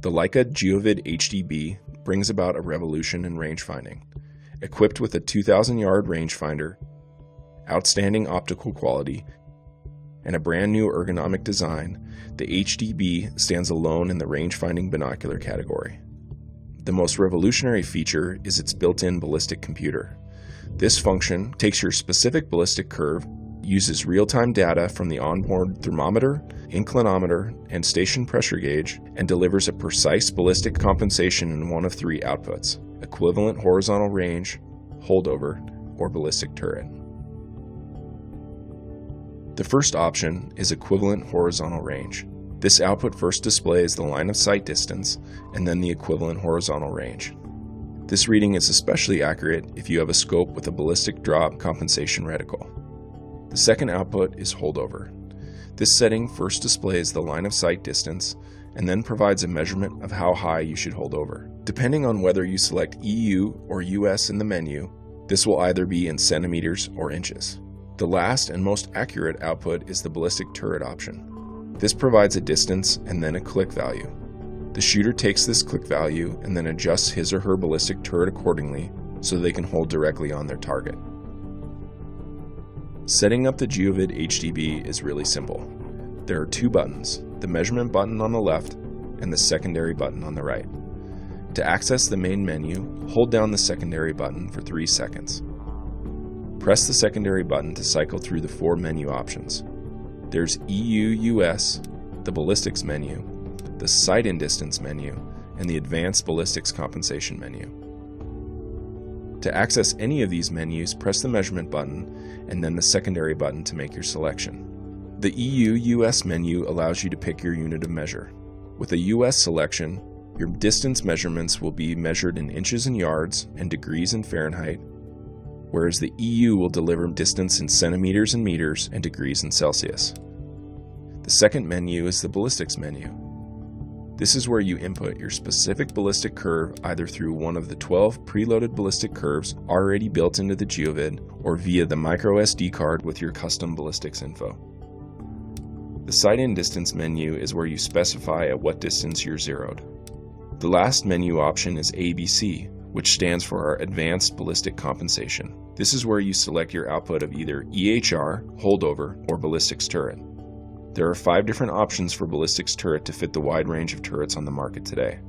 The Leica Geovid HDB brings about a revolution in rangefinding. Equipped with a 2,000 yard rangefinder, outstanding optical quality, and a brand new ergonomic design, the HDB stands alone in the rangefinding binocular category. The most revolutionary feature is its built in ballistic computer. This function takes your specific ballistic curve, uses real time data from the onboard thermometer, inclinometer, and station pressure gauge, and delivers a precise ballistic compensation in one of three outputs equivalent horizontal range, holdover, or ballistic turret. The first option is equivalent horizontal range. This output first displays the line of sight distance and then the equivalent horizontal range. This reading is especially accurate if you have a scope with a ballistic drop compensation reticle. The second output is holdover. This setting first displays the line of sight distance and then provides a measurement of how high you should hold over. Depending on whether you select EU or US in the menu, this will either be in centimeters or inches. The last and most accurate output is the ballistic turret option. This provides a distance and then a click value. The shooter takes this click value and then adjusts his or her ballistic turret accordingly so they can hold directly on their target. Setting up the Geovid HDB is really simple. There are two buttons, the measurement button on the left and the secondary button on the right. To access the main menu, hold down the secondary button for 3 seconds. Press the secondary button to cycle through the four menu options. There's EU-US, the ballistics menu, the sight and distance menu, and the advanced ballistics compensation menu. To access any of these menus, press the measurement button and then the secondary button to make your selection. The EU-US menu allows you to pick your unit of measure. With a US selection, your distance measurements will be measured in inches and yards and degrees in Fahrenheit, whereas the EU will deliver distance in centimeters and meters and degrees in Celsius. The second menu is the ballistics menu. This is where you input your specific ballistic curve either through one of the 12 preloaded ballistic curves already built into the Geovid or via the microSD card with your custom ballistics info. The sight and distance menu is where you specify at what distance you're zeroed. The last menu option is ABC, which stands for our Advanced Ballistic Compensation. This is where you select your output of either EHR, holdover, or ballistics turret. There are five different options for ballistics turret to fit the wide range of turrets on the market today.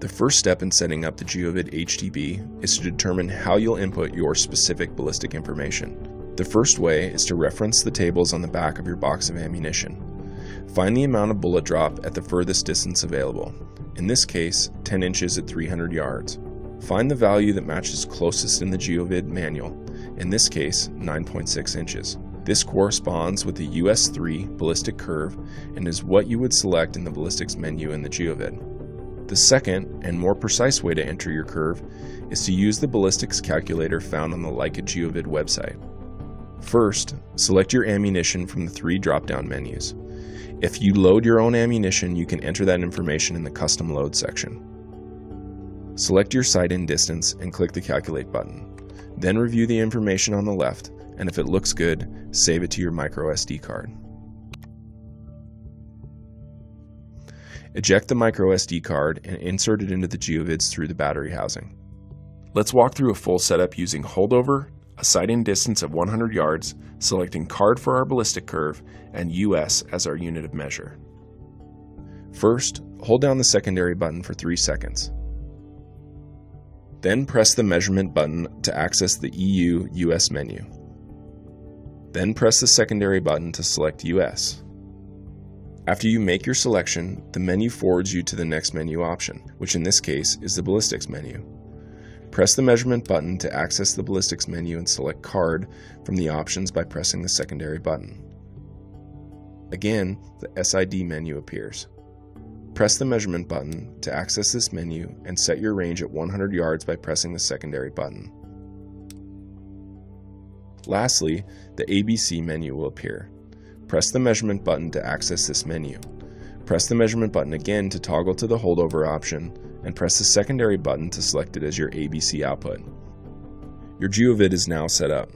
The first step in setting up the Geovid HDB is to determine how you'll input your specific ballistic information. The first way is to reference the tables on the back of your box of ammunition. Find the amount of bullet drop at the furthest distance available, in this case 10 inches at 300 yards. Find the value that matches closest in the Geovid manual, in this case 9.6 inches. This corresponds with the US-3 ballistic curve and is what you would select in the ballistics menu in the Geovid. The second and more precise way to enter your curve is to use the ballistics calculator found on the Leica Geovid website. First, select your ammunition from the three drop-down menus. If you load your own ammunition, you can enter that information in the custom load section. Select your sight in distance and click the calculate button. Then review the information on the left, and if it looks good, save it to your micro SD card. Eject the micro SD card and insert it into the Geovids through the battery housing. Let's walk through a full setup using holdover, a sight-in distance of 100 yards, selecting card for our ballistic curve, and US as our unit of measure. First, hold down the secondary button for 3 seconds. Then press the measurement button to access the EU-US menu. Then press the secondary button to select US. After you make your selection, the menu forwards you to the next menu option, which in this case is the ballistics menu. Press the measurement button to access the ballistics menu and select card from the options by pressing the secondary button. Again, the SID menu appears. Press the measurement button to access this menu and set your range at 100 yards by pressing the secondary button. Lastly, the ABC menu will appear. Press the measurement button to access this menu. Press the measurement button again to toggle to the holdover option, and press the secondary button to select it as your ABC output. Your GeoVid is now set up.